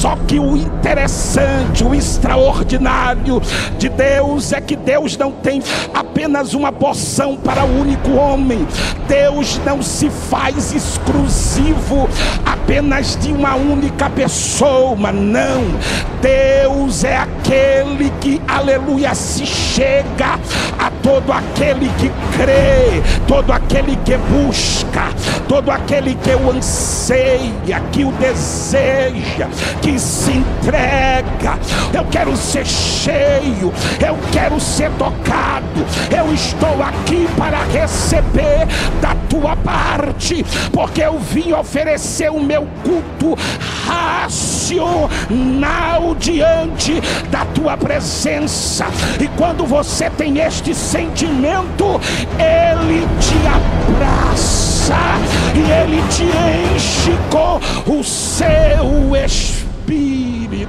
Só que o interessante, o extraordinário de Deus é que Deus não tem apenas uma porção para o único homem. Deus não se faz exclusivo apenas de uma única pessoa, não. Deus é aquele que, aleluia, se chega a todo aquele que crê, todo aquele que busca, todo aquele que o anseia, que o deseja, que se entrega. Eu quero ser cheio, eu quero ser tocado, eu estou aqui para receber da tua parte, porque eu vim oferecer o meu culto racional diante da tua presença. E quando você tem este sentimento, ele te abraça te enche com o seu espírito.